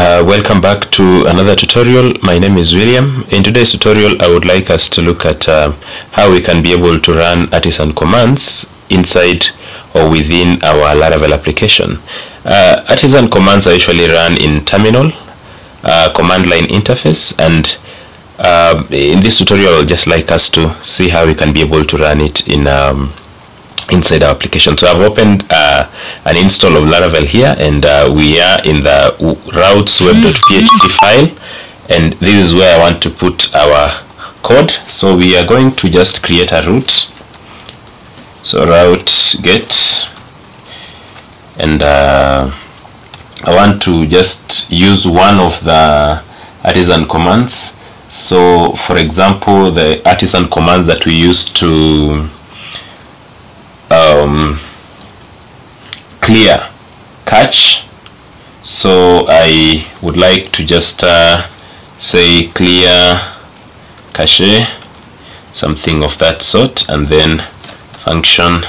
Uh, welcome back to another tutorial. My name is William. In today's tutorial I would like us to look at uh, how we can be able to run artisan commands inside or within our Laravel application. Uh, artisan commands are usually run in terminal, uh, command line interface and uh, in this tutorial I would just like us to see how we can be able to run it in um, inside our application. So I've opened uh, an install of Laravel here and uh, we are in the routes web.php file and this is where I want to put our code. So we are going to just create a route. So route get and uh, I want to just use one of the artisan commands. So for example the artisan commands that we use to um, clear cache so I would like to just uh, say clear cache something of that sort and then function.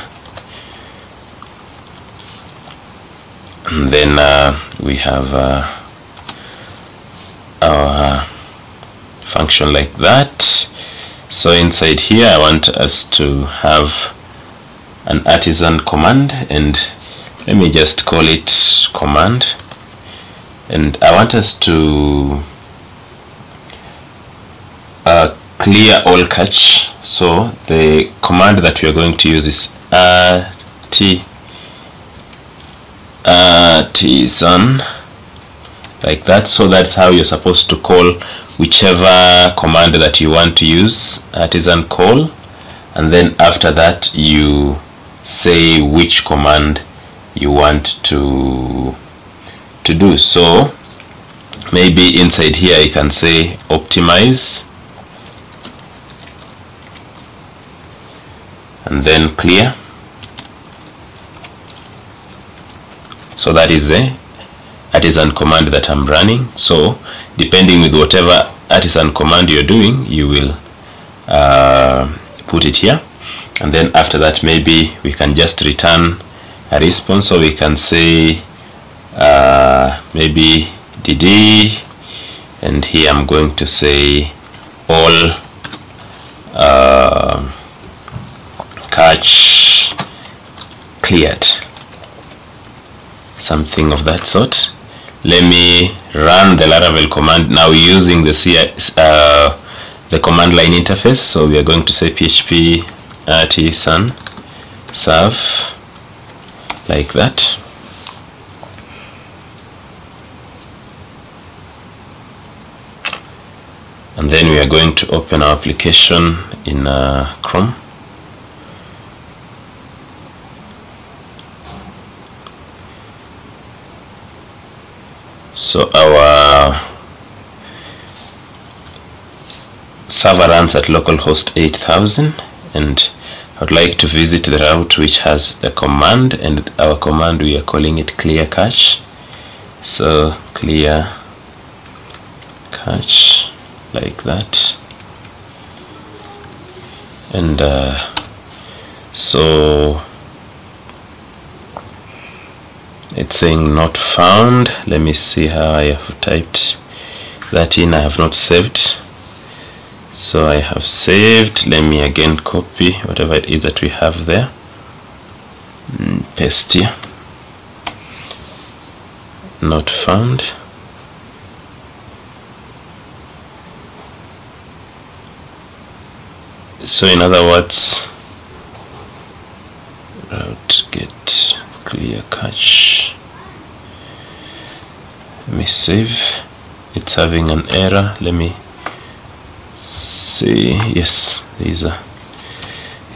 And then uh, we have uh, our function like that. So inside here I want us to have an artisan command and let me just call it command. And I want us to uh, clear all cache. So the command that we are going to use is rt artisan like that. So that's how you're supposed to call whichever command that you want to use artisan call. And then after that you say which command you want to to do. So maybe inside here I can say optimize. And then clear. So that is the artisan command that I'm running. So depending with whatever artisan command you're doing you will uh, put it here. And then after that maybe we can just return a response so we can say uh, maybe dd and here I'm going to say all uh, cache cleared. Something of that sort. Let me run the laravel command now using the CLI, uh, the command line interface. So we are going to say php artisan serve like that. And then we are going to open our application in uh, Chrome. So our server runs at localhost 8000 and I would like to visit the route which has the command and our command we are calling it clear cache so clear cache like that. And uh, so it's saying not found. Let me see how I have typed that in. I have not saved so I have saved. Let me again copy whatever it is that we have there. Mm, paste here. Not found. So in other words route get clear cache. Let me save. It's having an error. Let me see yes there a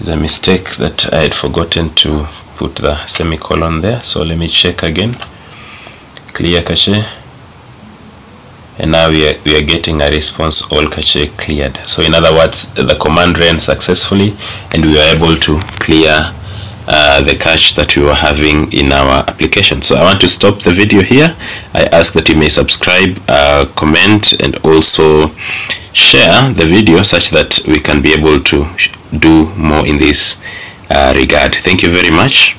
is a mistake that I had forgotten to put the semicolon there. So let me check again. Clear cache and now we are, we are getting a response all cache cleared. So in other words the command ran successfully and we were able to clear uh, the cache that we were having in our application. So I want to stop the video here. I ask that you may subscribe uh, comment and also share the video such that we can be able to do more in this uh, regard. Thank you very much